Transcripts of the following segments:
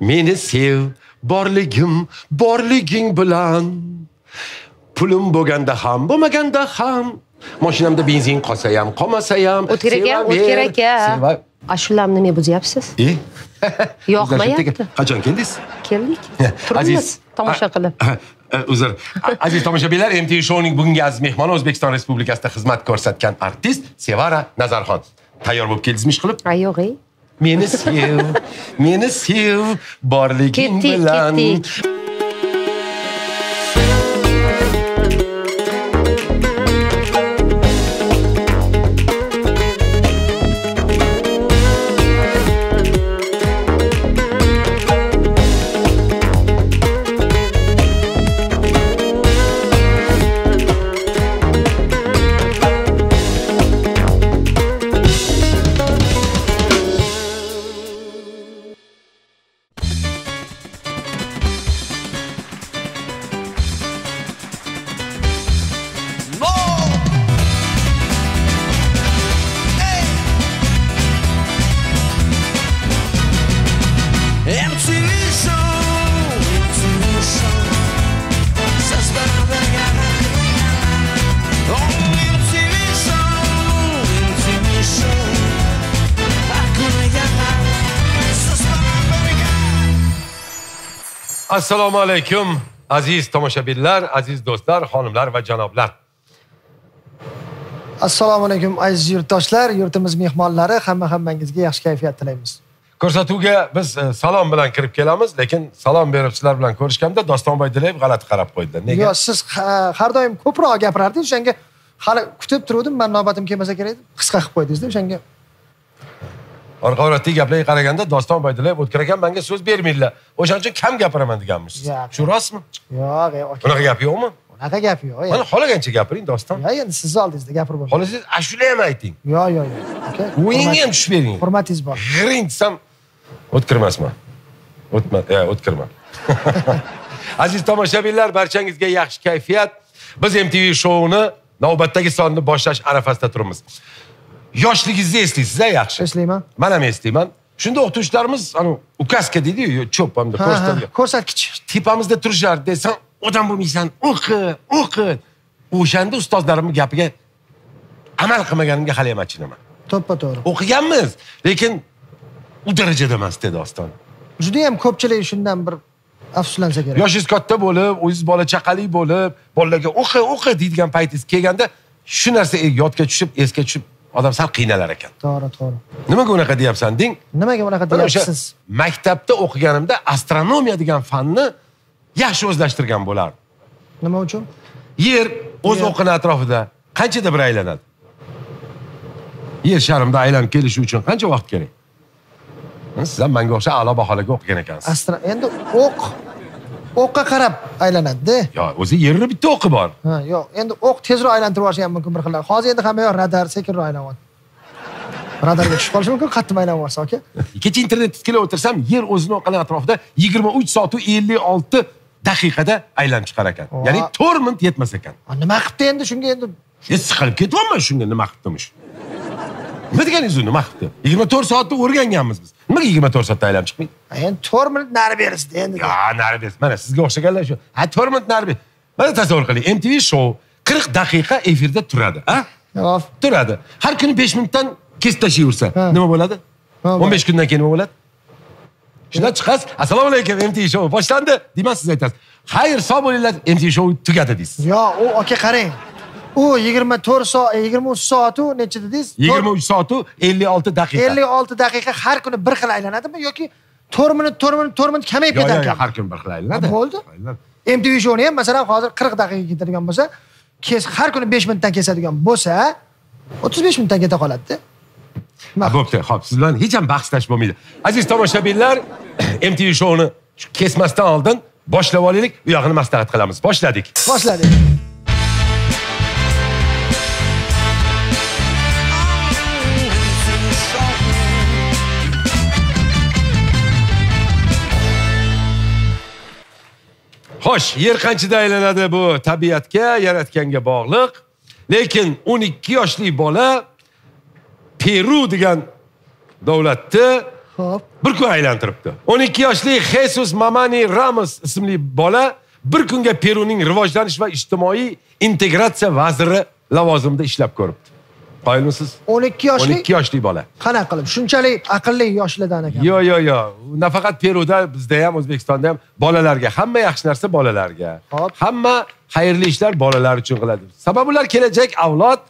meni sev borligim borliging bilan. Pulim bo'lganda ham bo'lmaganda ham. Mashinamda benzin qolsa ham qolmasa ham o'tkir aka o'tkir aka ashulamni nima buzyapsiz? E? Yoqmayapti. qachon keldingiz? Keldik. Turibmiz Aziz tomosha qilib. Uzr. Aziz tomoshabinlar mtv shouning bugungi aziz mehmoni o'zbekiston respublikasida xizmat ko'rsatgan artist sevara nazarxon. Tayyor bo'lib keldingizmi ish qilib? Yo'q ey meni sev meni sev borliging Ketdik, bilan ketdik. Assalomu alaykum aziz tomoshabinlar aziz do'stlar xonimlar va janoblar. Assalomu alaykum aziz yurtdoshlar yurtimiz mehmonlari hamma hammangizga yaxshi kayfiyat tilaymiz. Ko'rsatuvga biz e, salom bilan kirib kelamiz lekin salom berib sizlar bilan ko'rishganda dostonboy dilayev g'alati qarab qo'ydilar nega? Yo siz ha- har doim ko'proq gapirardingiz o'shanga hali kutib turuvdim man navbatim kelmasa kerak deb qisqa qilib qo'ydingizda o'shanga orqa gaplarga qaraganda dostonboy dilayev o'tkir akam menga so'z bermaydilar o'shaning uchun kam gapiraman deganmisiz Yo'q. shu rostmi? Yo'q ey aka bunaqa gap yo'qmi? Unaqa gap yo'q mana xohlagancha gapiring doston. Yo endi sizni oldingizda gapirib bo'lmaydi xohlasangiz ashula ham ayting. Yo'q yo'q yo'q aka o'yinga ham tushib bering. hurmatingiz bor. G'iring desam o'tkirmasman. O'tma e, o'tkirman aziz tomoshabinlar barchangizga yaxshi kayfiyat. Biz mtv shouni navbatdagi sonni boshlash arafasida turibmiz yoshligingizni eslaysiz yaxshi. Eslayman man ham eslayman shunda o'qituvchilarimiz anavi ukaska deydiyu cho'p hamda ha ha ko'rsatadigan ko'rsatkich tepamizda turishardi desam odam bo'lmaysan o'qi o'qi. O'shanda ustozlarimni gapiga amal qilmaganimga hali ham achinaman. To'ppa to'g'ri. O'qiganmiz lekin u darajada emas dedi oston. Judayam ko'pchilik shundan bir afsuslansa kerak. Yoshingiz katta bo'lib o'zingiz bola chaqali bo'lib bolalarga o'qi o'qi deydigan paytingiz kelganda shu narsa yodga tushib esga tushib odam sal qiynalar ekan. To'g'ri to'g'ri. Nimaga unaqa deyapsan deng? Nimaga o'sha deyapsiz? maktabda o'qiganimda astronomiya degan fanni yaxshi o'zlashtirgan bo'lardim. Nima uchun? Yer o'z o'qini atrofida qanchada bir aylanadi? Yer sharimda aylanib kelishi uchun qancha vaqt kerak? Siz ham manga o'xshab a'lo baholarga o'qigan ekansiz. Endi o'q o'qqa qarab aylanadida. Yo o'zi yerni bitta o'qi bor. Ha yo'q endi o'q tezroq aylantirib yuborishi ham mumkin bir xillar hozir endi hamma yoq radar sekinroq aylanadi. Radarga tushib qolishi mumkin qattiq aylanib yuborsa aka kecha internetga tikilib o'tirsam yer o'zini o'qini atrofida yigirma uch soatu ellik olti daqiqada aylanib chiqar ekan. Ya'ni to'rt minut yetmas ekan. Nima qilibdi endi shunga endi? E siqilib ketyapman shunga nima qilibdimish nima deganingiz u nima qilibdi yigirma to'rt soatda o'rganganmiz biz nimaga yigirma to'rt soatda aylanib chiqmaydi ha, endi to'rt minut nari berisdi endi Ya nari bes. Mana sizga o'xshaganlar shu. Ha, to'rt minut nari bes. Mana tasavvur qiling, MTV show 40 daqiqa efirda turadi, ha? Yo'q. Turadi. Har kuni 5 minutdan kesib tashlayversa, nima bo'ladi? Ha, 15 kundan keyin nima bo'ladi? Shundan chiqasiz, assalomu alaykum MTV show boshlandi, deyman siz aytasiz. Xayr, sog' bo'linglar, MTV show tugadi deysiz. yo'q u aka qarang u yigirma to'rt soat yigirma uch soatu necha dedingiz 23 soat 56 daqiqa. ellik olti daqiqa har kuni bir xil aylanadimi yoki to'rt minut to'rt minut to'rt minut kamayib ketar yo, ekan har kun bir xil aylanadi. Bo'ldi. MTV showni ham masalan hozir 40 daqiqa ketadigan bo'lsa, kes har kuni 5 minutdan kesadigan bo'lsa, 35 minutdan keta qoladida. Bo'pti. Xo'p, siz bilan hech ham bahslash bo'lmaydi. Aziz tomoshabinlar, MTV showni shu kesmasdan oldin boshlab olaylik, u yog'ini maslahat qilamiz. Boshladik. Boshladik. Xo'sh, yer qanchada aylanadi bu tabiatga, yaratganga bog'liq. Lekin 12 yoshli bola Peru degan davlatda Xo'p. bir kun aylantiribdi 12 yoshli jesus mamani ramos ismli bola bir kunga peruning rivojlanish va ijtimoiy integratsiya vaziri lavozimida ishlab ko'ribdi qoyilmisiz 12 yoshli? 12 yoshli bola. Qanaqa qilib? Shunchalik aqlli yoshlardan ekan. yo yo yo. Nafaqat peruda bizda ham o'zbekistonda ham bolalarga hamma yaxshi narsa bolalarga. Hamma xayrli ishlar bolalar uchun qiladi. Sababi ular kelajak avlod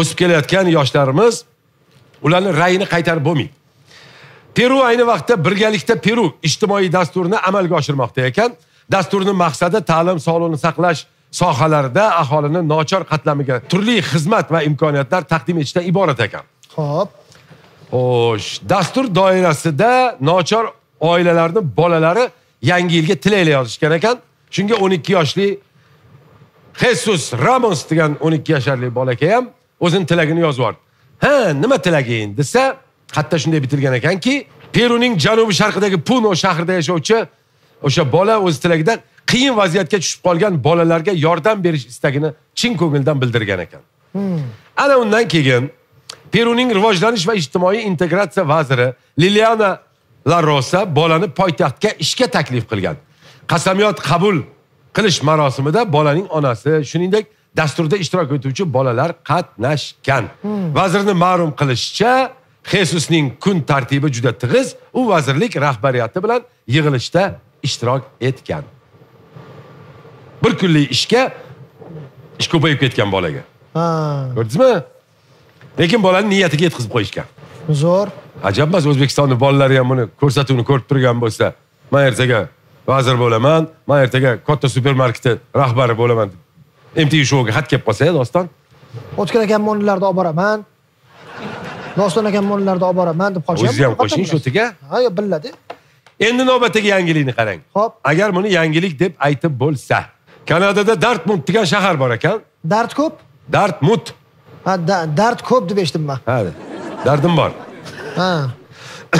o'sib kelayotgan yoshlarimiz ularni ra'yini qaytarib bo'lmaydi. Peru ayni vaqtda birgalikda peru ijtimoiy dasturini amalga oshirmoqda ekan. Dasturni maqsadi ta'lim sog'liqni saqlash sohalarida aholini nochor qatlamiga turli xizmat va imkoniyatlar taqdim etishdan iborat ekan Xo'p. Xo'sh, dastur doirasida nochor oilalarning bolalari yangi yilga tilaklar yozishgan ekan. Shunga 12 yoshli Jesus Ramos degan 12 yasharli bolakay ham o'zining tilagini yozib yubordi. Ha, nima tilaging desa, xatda shunday bitilgan ekanki, Peruning janubi sharqidagi Puno shahrida yashovchi o'sha bola o'z tilagida qiyin vaziyatga tushib qolgan bolalarga yordam berish istagini chin ko'ngildan bildirgan ekan. Ana undan keyin Peruning rivojlanish va ijtimoiy integratsiya vaziri Liliana La Rosa bolani poytaxtga ishga taklif qilgan. Qasamyod qabul qilish marosimida bolaning onasi, shuningdek dasturda ishtirok etuvchi bolalar qatnashgan. Vazirni ma'lum qilishicha, Jesusning kun tartibi juda tig'iz, u vazirlik rahbariyati bilan yig'ilishda ishtirok etgan. Bir kunlik ishga ish ko'payib ketgan bolaga. Ha. Ko'rdingizmi? Lekin bolani niyatiga yetkazib qo'yishgan. Zo'r. Ajab emas O'zbekistonning bolalari ham buni ko'rsatuvni ko'rib turgan bo'lsa, men ertaga vazir bo'laman, men ertaga katta supermarketda rahbari bo'laman. MTV shouga xat kelib qolsa, doston. O'tgan akam mo'nlarda olib boraman. Doston akam mo'nlarda olib boraman deb qolishgan. O'zingiz ham qo'shing shu tiga. Ha, yo billadi. Endi navbatdagi yangilikni qarang. Xo'p. Agar buni yangilik deb aytib bo'lsa, Kanadada Dartmouth degan shahar bor ekan. Dard ko'p? Dartmouth. Ha, da- dard ko'p deb eshitdim men. Ha, dardim bor. Ha.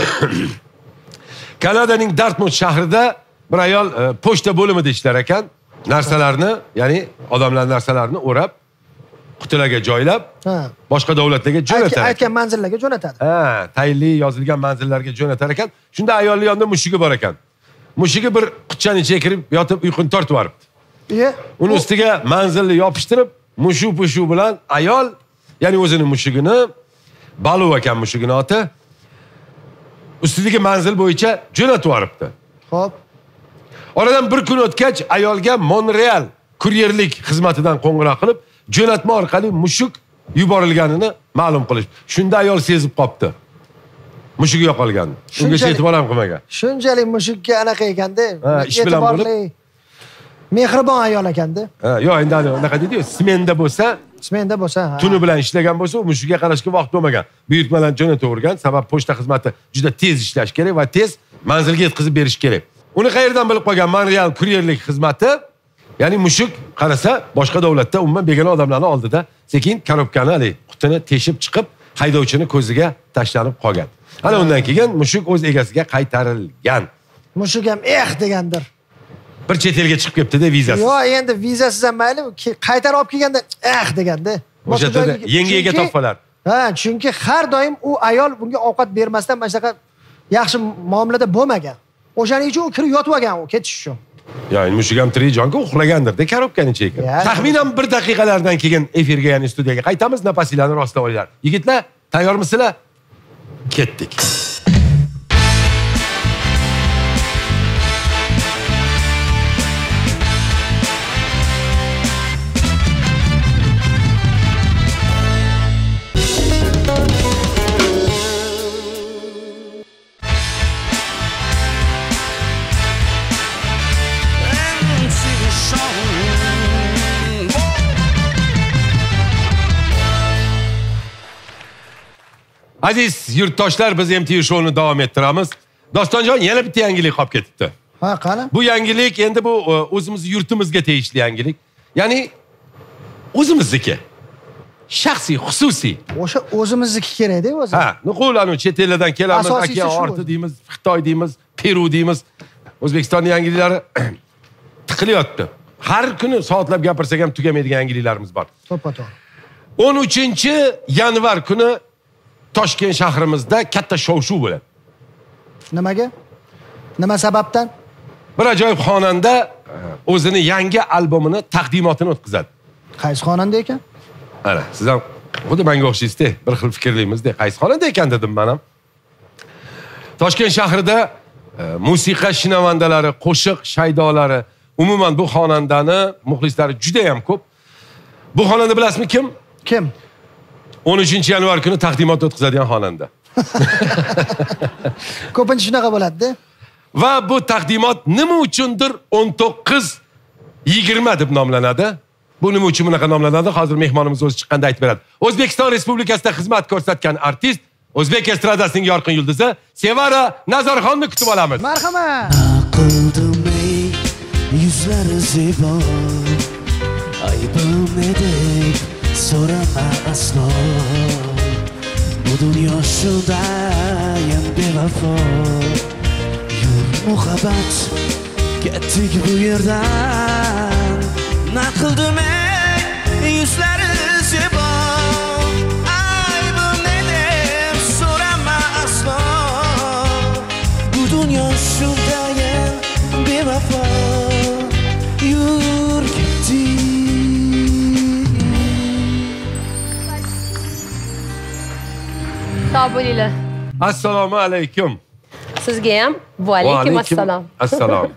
Kanadaning Dartmouth shahrida bir ayol e, pochta bo'limida ishlar ekan. Narsalarni, ya'ni odamlar narsalarini o'rab, qutilarga joylab, boshqa davlatlarga jo'natar. aytgan manzillarga jo'natadi. Ha, tayinli yozilgan manzillarga jo'natar ekan. Shunda ayolning yonida mushugi bor ekan. Mushugi bir qutchaning ichiga kirib yotib uyquni tortib yuboribdi. Iye. Uni ustiga manzilni yopishtirib, mushu pushu bilan ayol, ya'ni o'zini mushugini, Balu ekan mushugini oti, ustidagi manzil bo'yicha jo'natib yuboribdi. Xo'p. Oradan bir kun o'tgach ayolga Montreal kuryerlik xizmatidan qo'ng'iroq qilib, jo'natma orqali mushuk yuborilganini ma'lum qilish. Shunda ayol sezib qopti. Mushuk yo'qolgan. Ungacha e'tibor ham qilmagan. Shunchalik mushukka anaqa ekanda. Ish bilan bo'lib. Mehribon ayol ekanda. Ha, yo endi unaqa deydi-yu, smenda bo'lsa, Smenda bo'lsa, tuni bilan ishlagan bo'lsa, u mushukga qarashga vaqt bo'lmagan. Buyurtmalarni jo'natavergan, sabab pochta xizmati juda tez ishlash kerak va tez manzilga yetkazib berish kerak. Uni qayerdan bilib qolgan Montreal kuryerlik xizmati Ya'ni mushuk qarasa boshqa davlatda umuman begona odamlarni oldida sekin korobkani haligi qutini teshib chiqib haydovchini ko'ziga tashlanib qolgan. Ana undan keyin mushuk o'z egasiga qaytarilgan. Mushuk ham eh degandir. Bir chet elga chiqib ketdi-da vizasi. Yo, endi vizasiz ham mayli, qaytarib olib kelganda eh deganda. O'sha yerda yengi ega topfalar. Ha, chunki har doim u ayol bunga ovqat bermasdan mana shunaqa yaxshi muomalada bo'lmagan. O'shaning uchun u kirib yotib olgan u ketish uchun. Ya endi mushuk ham tirik jonku uxlagandir-da korobkani ichiga. Ya. Taxminan bir daqiqalardan keyin efirga ya'ni studiyaga qaytamiz, napasinglarni rostlab olinglar. Yigitlar, tayyormisizlar? Ketdik. Aziz yurtdoshlar, biz MTV showni davom ettiramiz. Dostonjon yana bitta yangilik qolib ketibdi. Ha, qani? Bu yangilik endi bu e, o'zimiz yurtimizga tegishli yangilik. Ya'ni o'zimizniki. Shaxsiy, xususiy. O'sha o'zimizniki kerak-da o'zi. Ha, nuqul anu chet ellardan kelamiz, shu orti deymiz, Xitoy deymiz, Peru deymiz. O'zbekistonning yangiliklari tiqilyapti. Har kuni soatlab gapirsak ham tugamaydigan yangiliklarimiz bor. To'ppa-to'g'ri. 13 yanvar kuni Toshkent shahrimizda katta shov-shuv bo'ladi. nimaga? Nima sababdan? Bir ajoyib xonanda e, o'zini yangi albomini taqdimotini o'tkazadi. Qaysi xonanda ekan? Ana siz ham xuddi manga o'xshaysizda bir xil fikrliymizda qaysi xonanda ekan dedim man ham. Toshkent shahrida e, musiqa shinavandalari qo'shiq shaydolari umuman bu xonandani muxlislari juda yam ko'p. Bu xonanda bilasizmi kim? Kim 13 yanvar kuni taqdimot o'tkazadigan xonanda. Ko'pincha shunaqa bo'ladida. Va bu taqdimot nima uchundir 19 20 deb nomlanadi. Bu nima uchun bunaqa nomlanadi? Hozir mehmonimiz o'zi chiqqanda aytib beradi. O'zbekiston respublikasida xizmat ko'rsatgan artist o'zbek estradasining yorqin yulduzi sevara nazarxonni kutib olamiz. Marhamat Qildim ey yuzlari zebo Aybim so'rama aslo Bu dunyo shundayam bevafo Yur muhabbat ketdik bu yerdan Na qildim ey yuzlari sog' bo'linglar. Assalomu alaykum. Sizga ham va alaykum assalom. assalom.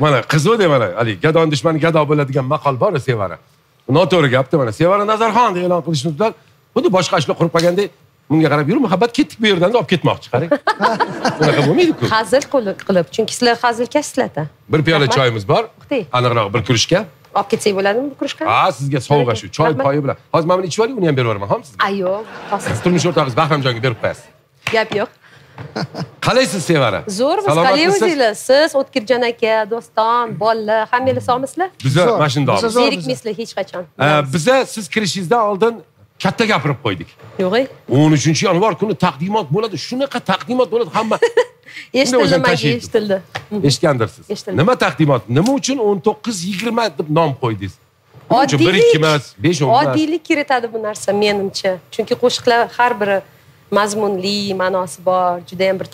Mana qizuvdi mana haligi gadon dushmani gado bo'ladigan maqol bor sevara. Noto'g'ri gapda mana. Sevara nazarxon deb e'lon qilishni bilan xuddi boshqa ashula qurib qolgandek bunga qarab yur muhabbat ketdik bu yerdan deb olib ketmoqchi. Qarang. Bunaqa bo'lmaydiku hazil qilib chunki sizlar hazilkashsizlarda bir piyola choyimiz bor. Aniqroq bir krujka olib ketsak bo'ladimi bu krujkani ha sizga sovg'a shu choy poyi bilan. Hozir mana buni ichib oling uni ham berib yuboraman ham sizga yo'q hozir. Turmush o'rtog'ingiz bahramjonga berib qo'yasiz. Gap yo'q. Qalaysiz sevara? Zo'rmiz qalay o'zinglar? Siz o'tkirjon aka do'ston bolalar hammanglar sog'misizlar? Biza mana shundoqmiz zerikmaysizlar hech qachon. Biza siz kirishingizdan oldin katta gapirib qo'ydik. Yo'q ey 13 yanvar kuni taqdimot bo'ladi. Shunaqa taqdimot bo'ladi hamma eshitildi manga eshitildi eshitgandirsiz nima taqdimot? Nima uchun 19 20 deb nom qo'ydingiz? Uchun? bir ikki emas besh o'n oddiylik kiritadi bu narsa menimcha. Chunki qo'shiqlar har biri mazmunli ma'nosi bor juda yam bir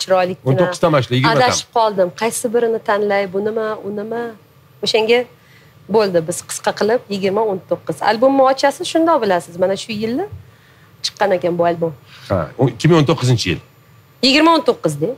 19 dan boshlab, 20 dan. adashib qoldim. Qaysi birini tanlay bu nima u nima? O'shanga bo'ldi. Biz qisqa qilib yigirma o'n to'qqiz. Albomni ochasiz shundoq bilasiz. Mana shu yilda chiqqan ekan bu albom. Ha 2019 yil. Yigirma o'n to'qqizda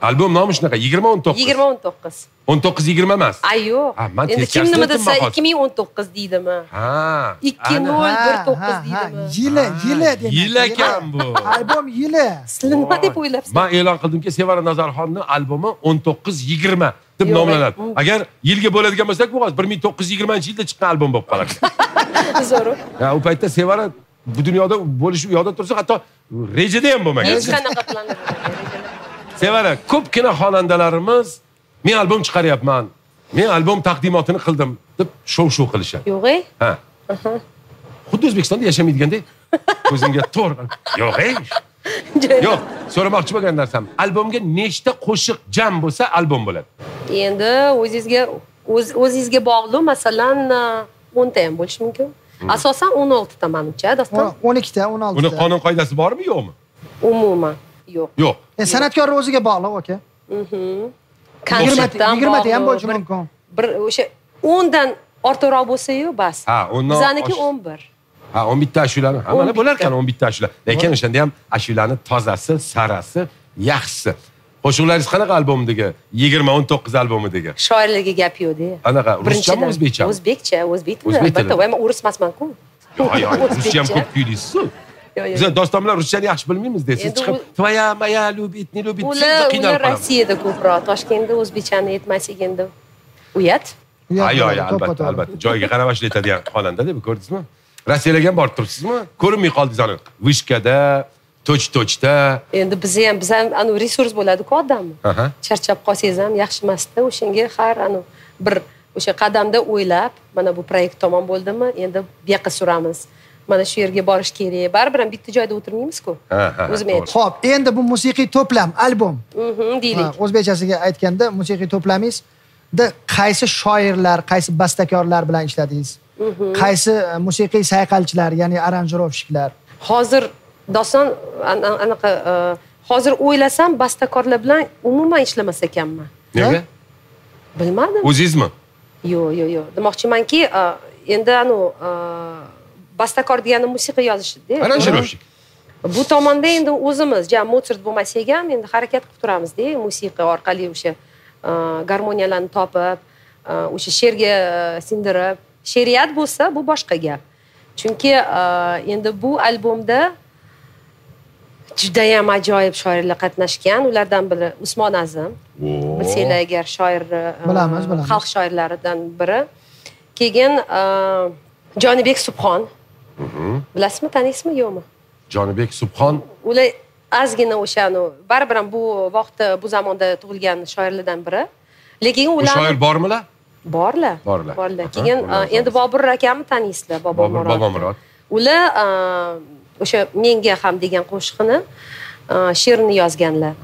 albom nomi shunaqa 20 19 yigirma o'n to'qqiz. 19 20 emas. Ay yo'q. Man endi kim nima desa ikki ming o'n to'qqiz deydimi? Ha. Ikki nol bir to'qqiz deydimi? Yili yili demak. yil ekan bu. Albom yili. Sizlar nima deb o'ylabsiz? Man e'lon qildimki sevara nazarxonni albomi 19 20 deb Yo'q, nomlanadi. Agar yilga bo'ladigan bo'lsak bu hozir 1920 yilda chiqqan albom bo'lib qoladi. Zo'r Ya, u paytda sevara bu dunyoda bo'lishi u yoqda tursa hatto rejada ham bo'lmagan. Hech qanaqa plan sevara ko'pgina xonandalarimiz men albom chiqaryapman men albom taqdimotini qildim deb shov shuv qilishadi. Yo'q ha. Xuddi o'zbekistonda yashamaydigandek ko'zimga to'g'ri yo'q yo'q so'ramoqchi bo'lgan narsam albomga nechta qo'shiq jam bo'lsa albom bo'ladi? Endi o'zingizga o'z- o'zingizga bog'liq masalan o'nta ham bo'lishi mumkin. Asosan o'n oltita manimcha doston o'n ikkita o'n uni oltita qonun qoidasi bormi yo'qmi umuman yo'q. Yo'q. E, san'atkorni o'ziga bog'liq aka konsertdan yigirmata ham bo'lishi mumkin. bir o'sha o'ndan ortiqroq bo'lsa-yu bas. Ha, o'ndan bizaniki o'n bir. Ha o'n bitta ashulani ha O'n mana bo'lar bitta. ekan o'n bitta ashula. Lekin o'shanda ham ashulani tozasi sarasi yaxshisi. Qo'shiqlaringiz qanaqa albomdagi yigirma o'n to'qqiz albomidagi shoirlarga gap yo'qda anaqa ruschami o'zbekchami o'zbekcha o'zbek tili O'zbek albatta o'ris emasmanku yo'q yo'q ruscha ham ko'p kuyliysiz-ku Biz do'ston bilan ruschani yaxshi bilmaymiz de siz Endi chiqib tvoya moya любит не любит ular ular rossiyada ko'proq toshkentda o'zbekchani aytmasak endi. Uyat. Ha yo'q yo'q albatta albatta. Joyiga qarab ashula aytadigan xonanda deb ko'rdingizmi? Rossiyaga ham borib turibsizmi? Ko'rinmay qoldingiz ani vishkada toch tochda endi biza ham biz ham anavi resurs bo'ladiku odamni. Charchab qolsangiz ham yaxshi emasda. O'shanga har anavi bir o'sha qadamda o'ylab mana bu proyekt tamom bo'ldimi? Endi bu yoqqa suramiz mana shu yerga borish kerak. Baribir ham bitta joyda o'tirmaymizku. O'zim aytdim Xo'p, endi bu musiqiy to'plam, albom. Mhm, deylik. O'zbekchasiga aytganda musiqiy to'plamingizda qaysi shoirlar, qaysi bastakorlar bilan ishladingiz? Qaysi e, musiqiy sayqalchilar, ya'ni aranjirovщикlar? hozir doston an- an- anaqa e, hozir o'ylasam bastakorlar bilan umuman ishlamas ekanman. Nega? Bilmadim. O'zingizmi? Yo'q yo'q yo'q demoqchimanki a, endi anu a, bastakor degani musiqa yozishda aranjirovщик bu tomonda endi o'zimiz ja motsart bo'lmasak ham endi harakat qilib turamizda musiqa orqali o'sha a, garmoniyalarni topib a, o'sha she'rga a, singdirib she'riyat bo'lsa bu boshqa gap. Chunki endi bu albomda judayam ajoyib shoirlar qatnashgan ulardan biri usmon azim. Bilsanglar agar shoir a, Bilamiz, bilamiz. xalq shoirlaridan biri. Keyin jonibek subhon bilasizmi taniysizmi? Yo'qmi? Jonibek subhon ular ozgina o'shani baribir ham bu vaqtda bu zamonda tug'ilgan shoirlardan biri. Lekin ular shoir bormilar borlar. Borlar. borlar. Keyin a, endi bobur akamni taniysizlar bobur bobur murod. Bobomurod ular a, o'sha menga ham degan qo'shiqni she'rini yozganlar.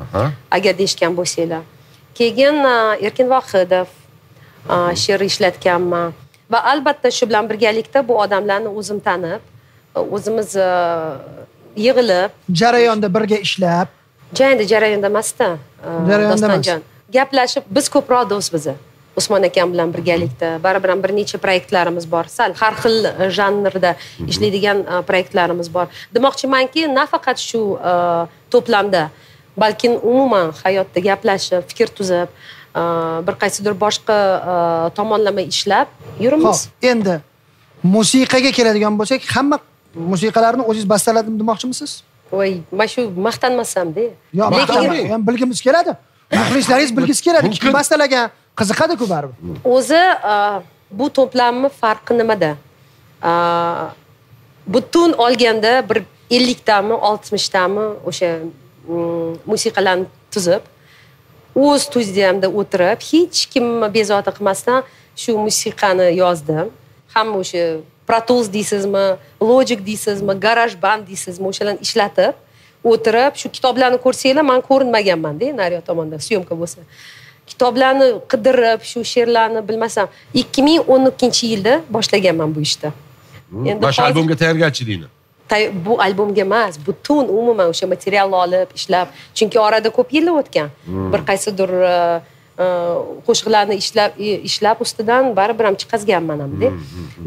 Agar deyishgan bo'lsanglar. Keyin a, erkin vohidov she'r ishlatganman va albatta shu bilan birgalikda bu odamlarni o'zim tanib o'zimiz a, yig'ilib. Jarayonda birga ishlab. Endi jarayonda emasda Jarayonda emas. dostonjon. Gaplashib biz ko'proq do'st biza usmon akam bilan birgalikda baribir ham bir necha proyektlarimiz bor. Sal har xil e, janrda ishlaydigan e, proyektlarimiz bor. Demoqchimanki nafaqat shu e, to'plamda balkim umuman hayotda gaplashib fikr tuzib e, bir qaysidir boshqa e, tomonlama ishlab yuribmiz. Endi musiqaga keladigan bo'lsak hamma musiqalarni o'zingiz bastaladim demoqchimisiz? Voy man shu maqtanmasamda yo Lekin- bilgimiz keladi. Muxlislaringiz bilgisi keladi kim bastalagan qiziqadiku baribir. O'zi a, bu to'plamni farqi nimada? A, butun olganda bir elliktami oltmishtami o'sha mm, musiqalarni tuzib o'z studiyamda o'tirib hech kimni bezovta qilmasdan shu musiqani yozdim. Hamma o'sha protols deysizmi logic deysizmi garaj band deysizmi o'shalarni ishlatib o'tirib shu kitoblarni ko'rsanglar man ko'rinmaganmanda naryo tomonda syomka bo'lsa. Kitoblarni qidirib shu she'rlarni bilmasam ikki ming o'n ikkinchi yilda boshlaganman bu ishni. Endi mana shu albomga tayyorgarchilikni tay- bu albomga emas butun umuman o'sha materialni olib ishlab chunki orada ko'p yillar o'tgan. Bir qaysidir uh, uh, qo'shiqlarni ishlab i- ishlab ustidan baribir ham chiqazganman hamda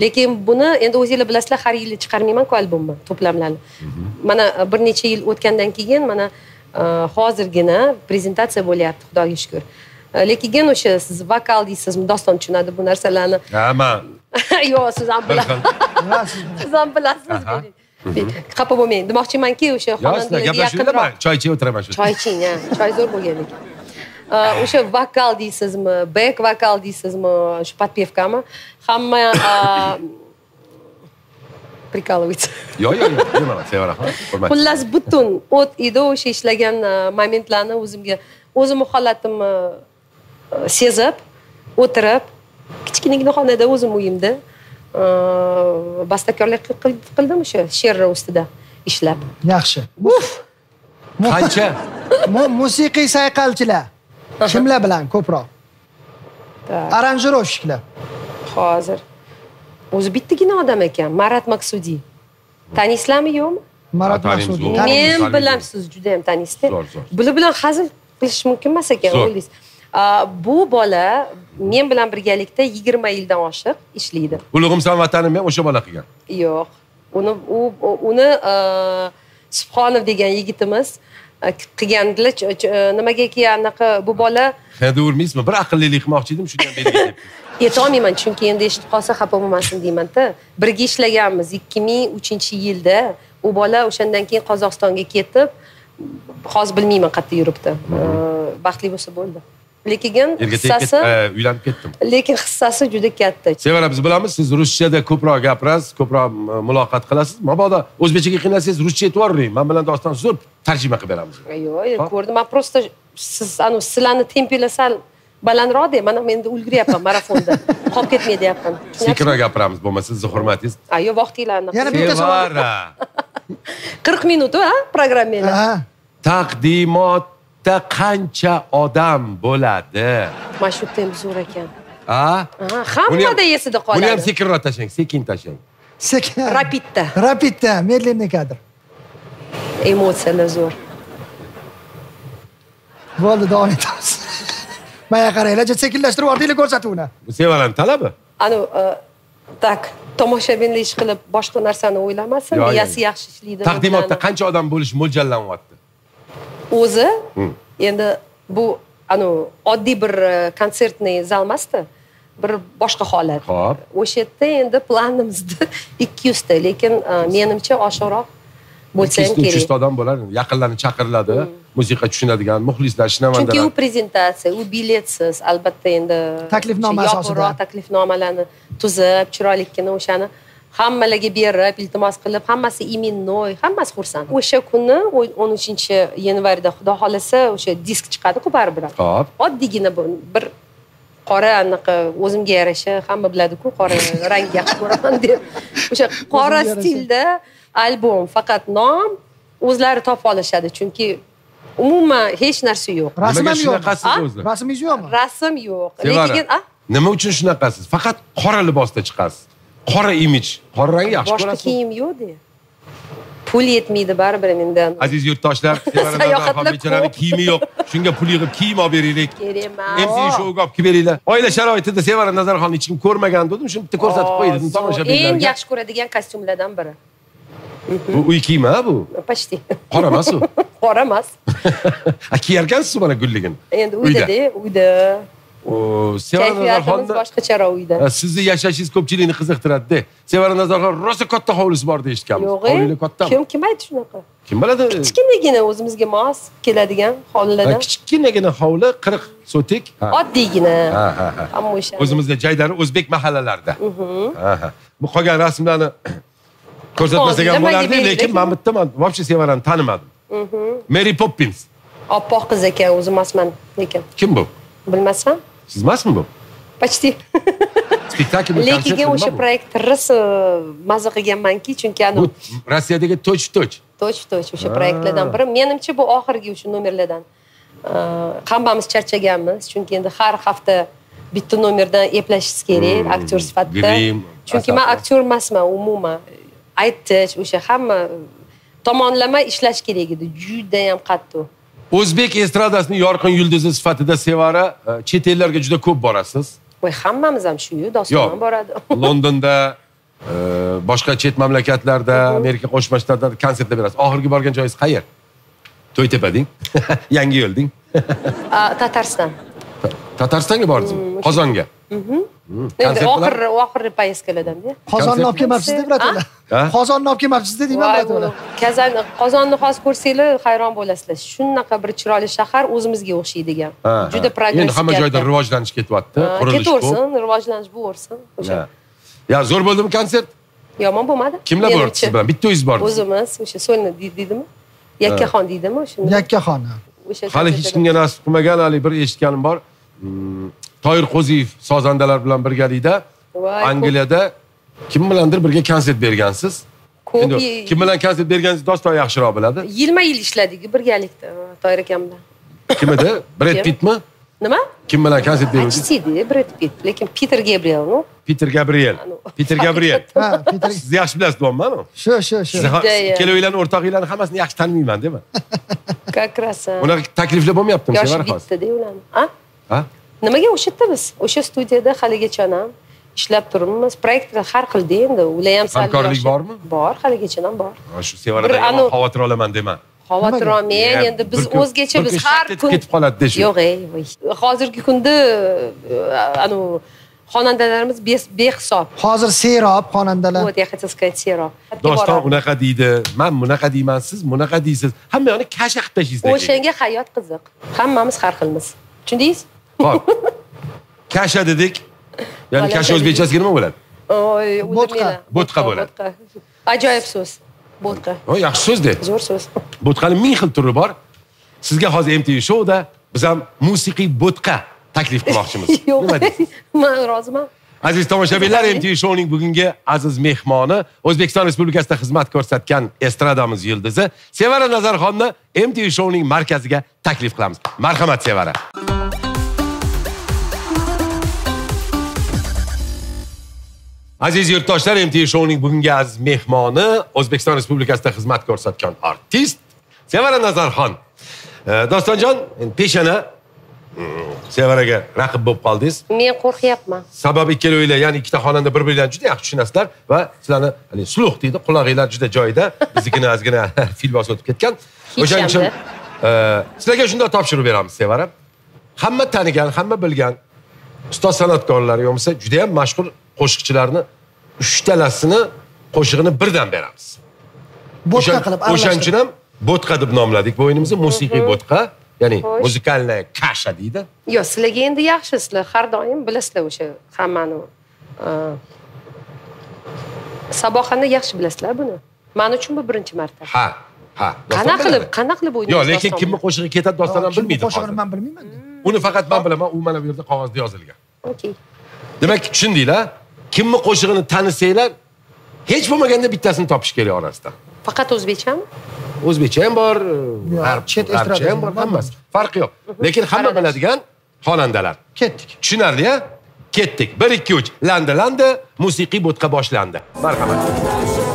lekin buni endi o'zinglar bilasizlar har yili chiqarmaymanku albomni to'plamlarni. Mana bir necha yil o'tgandan keyin mana hozirgina prezentatsiya bo'lyapti xudoga shukur lekin o'sha siz vokal deysizmi doston tushunadi bu narsalarni. Ha man yo'q siz ham bilasiz siz- ham bilasiz. Xafa bo'lmang demoqchimanki o'sha man yaqinroq choy ichib o'tiraman shu choy iching ha choy zo'r bo'lgan ekan o'sha vokal deysizmi bek vokal deysizmi shu подпевками hamma прикалывается yo'q yo'q yo'q nima sevaraman hurmat xullas butun o't edi o'sha ishlagan uh, momentlarni o'zimga o'zimni holatimni uh, sezib o'tirib kichkinagina xonada o'zim uyimda bastakorlik qil- qil- qildim o'sha she'rlar ustida ishlab yaxshi qancha Mu- musiqiy sayqalchilar kimlar bilan ko'proq Tak. aranjirovщикlar hozir o'zi bittagina odam ekan marat maqsudiy taniysizlarmi yo'qmi marat maqsudiy taniymiz. men bilan siz juda yam taniysizda Zo'r, zo'r. bular bilan hazil qilish mumkin emas ekan o'ylaysiz bu bola men bilan birgalikda yigirma yildan oshiq ishlaydi. Ulug'imsan vatanim ham o'sha bola qilgan. Yo'q. Uni u uni subhonov degan yigitimiz qilgandilar. Nimagaki anaqa bu bola endi urmaysizmi bir aqllilik qilmoqchi edim shundan belgi aytolmayman chunki endi eshitib qolsa xafa bo'lmasin deymanda. Birga ishlaganmiz ikki ming uchinchi yilda. U bola o'shandan keyin qozog'istonga ketib hozir bilmayman qayerda yuribdi. Baxtli bo'lsa bo'ldi lekin hissasi uylanib ketdim. Lekin hissasi juda katta. Sevara biz bilamiz siz ruschada ko'proq gapirasiz ko'proq muloqot qilasiz mabodo o'zbekchaga qiynalsangiz ruscha aytib yuboring man bilan doston zo'r tarjima qilib beramiz. Yo'q ko'rdim man просто siz anu sizlarni tempinglar sal balandroqda mana men endi ulguryapman marafonda. Qolib ketmay deyapman sekinroq gapiramiz bo'lmasa sizni hurmatingiz. Ayo vaqtinglarni Yana bitta savol. Qirq minut ha programmanglar. Ha, taqdimotda qancha odam bo'ladi? Mana shu temp zo'r ekan. A? Hammada esida qoladi. buni ham sekinroq tashlang sekin tashlang. Sekin. Rapidda. Rapidda медленный kadr. Emotsiyalar zo'r. Bo'ldi davom etamiz. Manga qaranglar sekinlashtirib yubordinglar ko'rsatuvni. Bu Sevarani talabi. anu e, tak tomoshabinlik ish qilib boshqa narsani o'ylamasin miyasi yaxshi ishlaydi Taqdimotda qancha odam bo'lish mo'ljallanyapti? O'zi endi bu anu oddiy bir e, konsertniy zal emasda bir boshqa holat Xo'p. o'sha yerda endi planimizda ikki yuzta lekin e, menimcha oshiqroq bo'lsa ham 200 kerak odam bo'ladi. Yaqinlarni chaqiriladi. Musiqa tushunadigan muxlislar, chunki u prezentatsiya u biletsiz albatta endi Taklifnoma asosida. yopiqroq taklifnomalarni tuzib chiroylikkina o'shani hammalarga berib iltimos qilib hammasi imennoy hammasi xursand o'sha kuni o'n- uchinchi yanvarda xudo xohlasa o'sha disk chiqadiku baribir Xo'p. oddiygina bu bir qora anaqa o'zimga yarasha hamma biladiku qora rang yaxshi ko'raman deb o'sha qora stilda albom faqat nom o'zlari topib olishadi chunki umuman hech narsa yo'q rasm ham yo'q shunaqasiz A? o'zi? rasmingiz yo'qmi rasm yo'q lekin a nima uchun shunaqasiz? Faqat qora libosda chiqasiz. Qora imij, qora rang yaxshi boshqa ko'rasiz. kiyim yo'qda pul yetmaydi baribir mendan Aziz yurtdoshlar, ko'p. kiyimi yo'q. Shunga pul yig'ib kiyim olib beraylik. kerak emas MCV shouga olib kelib beringlar. Oila sharoitida Sevara Nazarxonni hech kim ko'rmagan dedim, shuni bitta ko'rsatib qo'ydim eng tomoshabinlarga. yaxshi ko'radigan kostyumlardan biri Bu uy kiyimi bu. почти Qora emas u. qora emas kiyarkansiz mana gulligini. endi Uyda. uydada uyda Sevara Nazarxonni boshqacharoq uyda sizni yashashingiz ko'pchilikni qiziqtiradi-da. Sevara Nazarxon rosa katta hovlisi bor deyishganmiz. yo'q Hovlinglar kattami? kim kim aytdi shunaqa Kim biladi? kichkinagina o'zimizga mos keladigan hovlilardan kichkinagina hovli 40 sotik. Oddiygina Ha, ha, ha. hamma o'sha O'zimizda joydari o'zbek mahallalarida. Ha, ha. Bu qolgan rasmlarni ko'rsatmasak ham bo'lardi, lekin men bitta man вообще Sevarani tanimadim. Mary Poppins. oppoq qiz ekan o'zi emasman lekin Kim bu? bilmasam Siz emasmi bu? почти Spektaklmi, lekin o'sha proyektni rosa maza qilganmanki chunki anu Rossiyadagi toch toch. toch toch o'sha proyektlardan biri menimcha bu oxirgi o'sha nomerlardan hammamiz charchaganmiz chunki endi har hafta bitta nomerdan eplashingiz kerak aktyor sifatida chunki man aktyor emasman umuman aytish o'sha hamma tomonlama ishlash kerak edi judayam qattiq O'zbek estradasining yorqin yulduzi sifatida Sevara e, chet ellarga juda ko'p borasiz. voy hammamiz ham shuyu doston ham boradi Londonda, e, boshqa chet mamlakatlarda, Amerika Qo'shma Shtatlarida konsertlar berasiz. Oxirgi borgan joyingiz qayer? To'ytepa deng. Yangi yo'l deng. Tatariston Tataristonga bordingizmi? Qozonga. Endi Konsertlar? oxirgi poyezdkalardanda qozonni olib kelmabsiz-da birodarlar Ha? qozonni olib kelmabsiz-da deyman birodarlar kazan qozonni hozir ko'rsanglar hayron bo'lasizlar shunaqa bir chiroyli shahar o'zimizga o'xshaydigan Ha, juda progress Endi hamma joyda rivojlanish ketyapti. Qurilish ko'p. ketaversin rivojlanish bo'laversin o'sha. Ya zo'r bo'ldimi konsert? yomon bo'lmadi Kimlar bordi Menimcha. siz bilan? Bitta o'zingiz bordingiz. o'zimiz o'sha so'lni deydimi yakkaxon deydimi shuni yakkaxon o'sha Hali hech kimga nasib qilmagan hali bir eshitganim bor. Toyir Qo'ziyev sozandalar bilan birgalikda Angliyada kim bilandir birga konsert bergansiz. ko'p Endi kim bilan konsert berganingizni doston yaxshiroq biladi. yilma yil ishladik birgalikda toyir akam bilan Kim edi? Brad Kim? Pittmi? nima Kim bilan konsert berdingiz? aytishdida bred pitt lekin piter gabriel ну Peter Gabriel. Peter Gabriel. Siz yaxshi bilasiz, bo'lmami? shu shu shu ikkalovinglarni o'rtog'inglarni hammasini yaxshi taniyman, deyman. как раз. Unaqa takliflar bo'lmayaptimi, yoshi Sevara hozir? bittada ularni a Ha? Nimaga o'sha yerda biz o'sha studiyada haligacha ham ishlab turibmiz. Proyektlar har xilda endi ular ham sal Hamkorlik bormi? bor haligacha ham bor. Ha, Shu anu- xavotir olaman dema. xavotir olmang endi biz o'zgacha biz har kun ketib qoladi-da shu. yo'q ey voy. hozirgi kunda э, anu xonandalarimiz behisob. Hozir serob xonandalar. Вот я хотела сказать serob. Doston unaqa deydi, men bunaqa deyman, siz bunaqa deysiz. Hamma yoqni kasha qilib tashlaysiz. o'shanga hayot qiziq. Hammamiz har xilmiz. Tushundingiz Xo'p. Kasha dedik. Ya'ni kasha o'zbekchasiga nima bo'ladi? Oy, Bo'tqa. Bo'tqa bo'ladi. ajoyib so'z bo'tqa O, yaxshi so'z-da. zo'r so'z Bo'tqani ming xil turi bor. Sizga hozir MTV showda biz ham musiqiy bo'tqa taklif qilmoqchimiz. Nima deysiz? man roziman Aziz tomoshabinlar, MTV showning bugungi aziz mehmoni O'zbekiston Respublikasida xizmat ko'rsatgan estradamiz yulduzi Sevara Nazarxonni MTV showning markaziga taklif qilamiz. Marhamat Sevara. Aziz yurtdoshlar, MTV showning bugungi aziz mehmoni O'zbekiston Respublikasida xizmat ko'rsatgan artist Sevara Nazarxon. Dostonjon peshana. Mm, sevaraga raqib bo'lib qoldingiz. Men qo'rqyapman. Sababi ikkalanglar ya'ni ikkita xonanda bir biringlarni juda yaxshi tushunasizlar va sizlarni hani, sulh deydi qulog'inglar juda joyida biznikini ozgina fil bosib o'tib ketgan. O'shaning uchun e, sizlarga shunday topshiriq beramiz sevara. Hamma tanigan hamma bilgan ustoz san'atkorlar yo bo'lmasa judayam mashhur qo'shiqchilarni uchtalasini qo'shig'ini birdan beramiz. Bo'tqa qilib o'shaning uchun ham bo'tqa deb nomladik bu o'yinimizni musiqiy bo'tqa ya'ni muzikalная kasha deydi. Yo'q sizlarga endi yaxshi sizlar har doim bilasizlar o'sha hammani e, saboxani yaxshi bilasizlar buni. Man uchun bu birinchi marta. Ha ha qanaqa qilib qanaqa qilib yo'q o'ynaysiz lekin Doston kimni qo'shig'i ketadi doston ham bilmaydi qo'shig'ini man bilmayman. Uni faqat man bilaman u mana bu yerda qog'ozda yozilgan. Okey. Demak tushundinglar kimni qo'shig'ini tanisanglar hech bo'lmaganda bittasini topish kerak orasidan faqat o'zbekchami? O'zbekcha ham bor chet g'arbcha ham bor hammasi. Farqi yo'q. Lekin hamma biladigan xonandalar. Ketdik. Tushunarli a ketdik. Bir ikki uch. Landi landi. Musiqiy bo'tqa boshlandi. Marhamat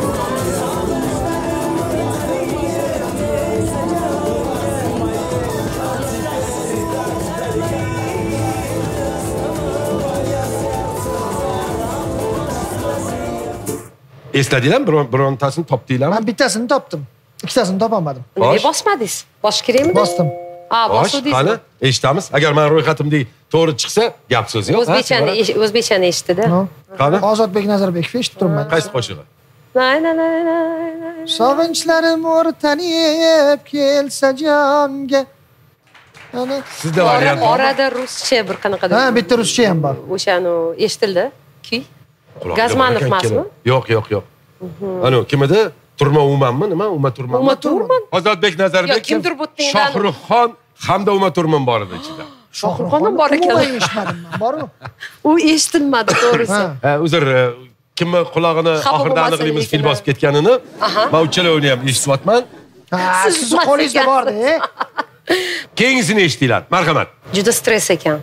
esladinglarmi biron birontasini topdinglarmi man bittasini topdim ikkitasini topolmadim nega bosmadingiz bosish kerakmidi bosdim ha xo'sh qani eshitamiz agar mani ro'yxatimdek to'g'ri chiqsa gap so'z yo'q ha, o'zbekchani o'zbekchani eshitdida qani ozodbek nazarbekov eshitib turibman qaysi qo'shig'i Nay, nay, nay, nay, nay. sog'inchlarim o'rtanib kelsa jonga sizda variant orada ruscha bir qanaqadir ha bitta ruscha ham bor o'shani eshitildi kuy Quloqda Gazmanov bor ekan emasmi? ikkala. yo'q yo'q yo'q. Anu kim edi? Turma umanmi? Nima? Uma turmanmi uma turman. Ozodbek Yo, nazarbekov kimdir bu shohruxxon hamda uma turman bor edi ichida. Shohruxxon ham bor ekan. eshitmadim man boru u eshitilmadi to'g'risi. Uzr e, kimni qulog'ini oxirida aniqlaymiz fil bosib ketganini man uchalovini ham eshityapman sizni qo'lingizda borda e keyingisini eshitinglar. Marhamat. Juda stress ekan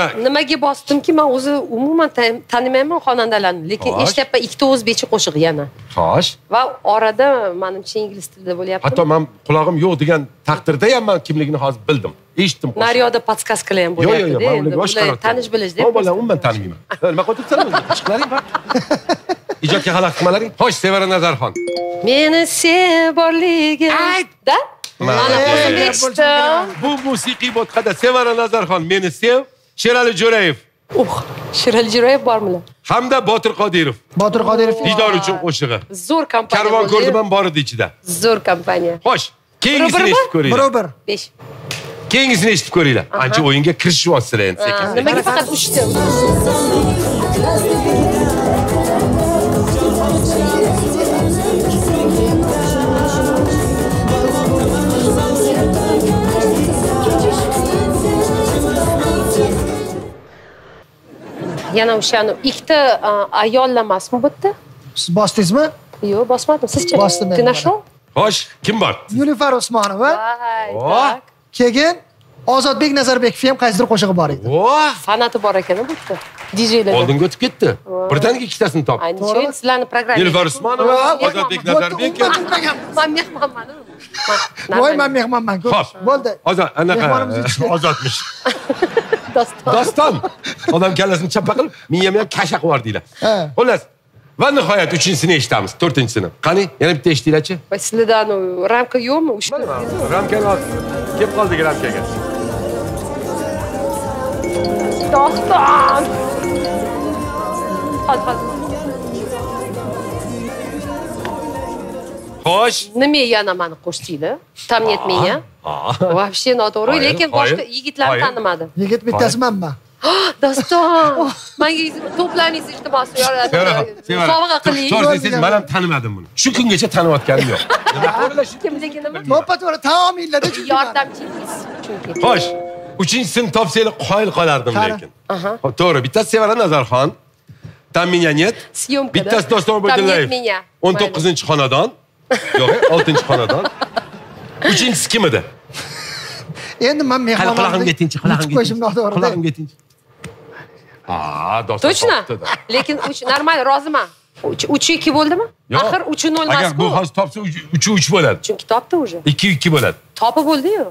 sevara nimaga bosdimki man o'zi umuman tan- tanimayman xonandalarni. Lekin eshityapman ikkita o'zbekcha qo'shiq yana. Xo'sh. Va orada manimcha ingliz tilida bo'lyapti hatto man qulog'im yo'q degan taqdirda ham man kimligini hozir bildim. Eshitdim naryoqda podskaskalar ham yo'q yo'q yo'q bo'lyaptida. man endi ularga oshkora tanish bilish man ularni umuman tanimayman nima qilib turibsizlar chiqlaring bor. Ijodga xalaqit qilmalaring. Xo'sh sevara nazarxon. Meni sev borligim da? Mana Mana. o'zim Ey, eshitdim bu musiqiy bo'tqada sevara nazarxon meni sev sherali jo'rayev uh sherali jo'rayev bormilar hamda botir qodirov botir qodirov diydor uchun qo'shig'i zo'r kompaniya karvon ko'rdim ham bor edi ichida zo'r kompaniya xo'sh keyingisini eshitib ko'ringlar birovbir besh keyingisini eshitib ko'ringlar ancha o'yinga kirishyapsizlar endi sekin nimaga faqat uchta yana o'shani ikkita a, ayollar bu yerda? Siz bosdingizmi? Yo'q bosmadim. Sizchi Bosdim ты нашел xo'sh kim bor? Nilufar usmonova. Oh. tak. keyin ozodbek nazarbekov ham qaysidir qo'shig'i bor edi. Voh fanati bor ekan bu yerda. Djlar oldinga o'tib ketdi. Birdaniga ikkitasini topdi endi sizlarni programma. Nilufar usmonova ozodbek nazarbekov man mehmonman voy man mehmonman ko'p. Xo'p. bo'ldi. Ozod anaqa Mehmonimiz ozodmish doston doston odam kallasini chappa qilib miyam ham kasha qilib yubordinglar Ha. xullas va nihoyat uchinchisini eshitamiz to'rtinchisini qani yana bitta eshitinglarchi voy sizlarda anavi ramka yo'qmi uchta ramkani ol kelib qoldik ramkaga doston hozir hozir xo'sh nima yana mani qo'shdinglar там нет меня вообще noto'g'ri. Lekin boshqa yigitlarni tanimadim yigit bittasi manman doston manga to'plaringiz iltimos sevara sevara sovg'a qiling to'g'ri desangiz man ham tanimadim buni shu kungacha taniyotganim yo'q. Kimniki nima to'ppa to'g'ri tamomiylarda yordamchingiz chunki. Xo'sh uchinchisini topsanglar qoyil qolardim lekin. To'g'ri bittasi sevara nazarxon там меня нет Syomkada. bittasi doston меня. o'n to'qqizinchi xonadon. Yo'q oltinchi xonadon uchinchisi kim edi endi men Qani qulog'imga mehmonlarni tinch, qulog'imga qo'yishim tinch. noto'g'ri Qulog'imga tinch. Ha, точно lekin uch normal roziman uch ikki bo'ldimi axir uchi nol Agar bu emasku hozir topsa uch- uchi uch bo'ladi. chunki topdi уже Ikki ikki bo'ladi. topib bo'ldiyu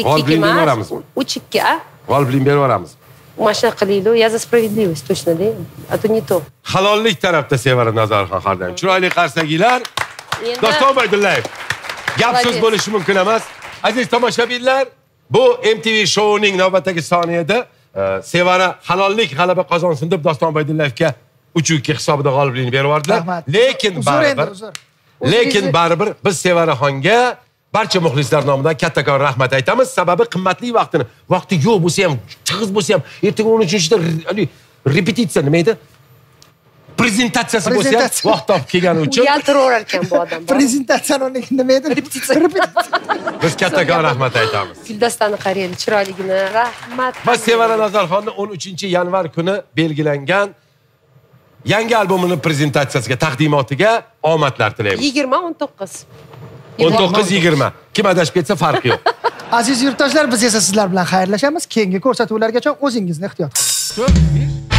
ikki ikki emas beramizmi? uch ikki a G'oliblik berib yuboramiz. mana shunaqa qilaylik я за справедливость точно да а то не то Halollik tarafda Sevara Nazarxon har doim. Chiroyli qarsakiylar. endi Doston Baydullayev. Gap so'z Молодец. bo'lishi mumkin emas. Aziz tomoshabinlar, bu MTV shouning navbatdagi soniyada e, Sevara halollik g'alaba qozonsin deb Doston Baydullayevga 3-2 hisobida g'oliblikni berib yubordilar. Lekin baribir lekin baribir biz Sevaraxonga barcha muxlislar nomidan kattakon rahmat aytamiz. Sababi qimmatli vaqtini, vaqti yo'q bo'lsa ham, tig'iz bo'lsa ham, ertaga 13-da repetitsiya nima edi? Prezentatsiyasi bo'lsa ham Prezentatsiya. vaqt topib kelgani uchun yaltiraverar ekan bu odam prezentatsiyani nima edi Repetitsiya. biz kattakon rahmat aytamiz. guldastani qaraydi chiroyligini rahmat Va Sevara Nazarxonni 13 yanvar kuni belgilangan yangi albomini prezentatsiyasiga, taqdimotiga omadlar tilaymiz. yigirma o'n to'qqiz 19-20. Kim adashib ketsa farqi yo'q. aziz yurtdoshlar biz esa sizlar bilan xayrlashamiz keyingi ko'rsatuvlargacha o'zingizni ehtiyot qiling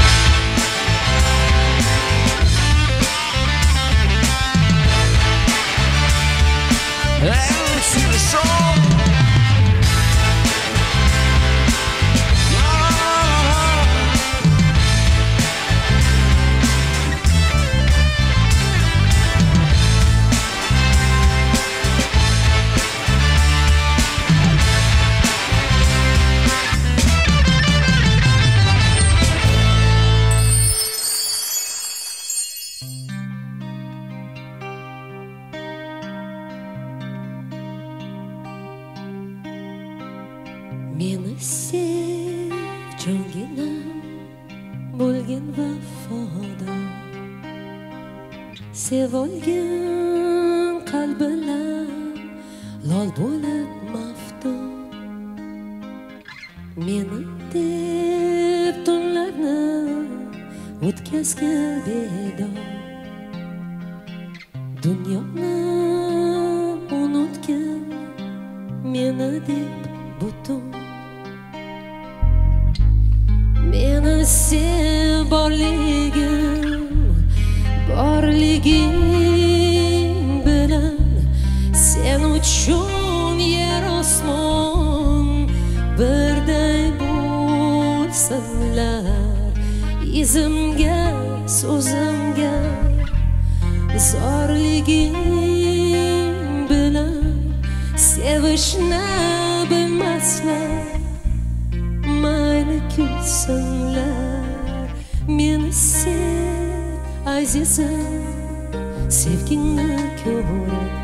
and to the shore. Thank you. Meni sev jonginam bo'lgin vafodor sevolgan qalblar lol bo'lib maftun meni deb tunlarni o'tkazgin bedor kulsinlar meni sev azizim sevgingni ko'ra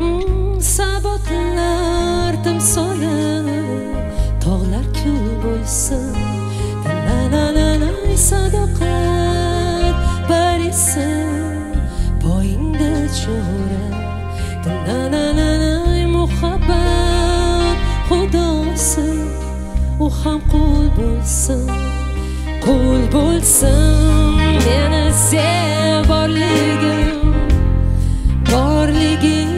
Mm, sabotlar timsoli tog'lar kul bo'lsin. La la la la sadoqat. Ham qul bo'lsin qul bo'lsin. Meni sev borligim borligim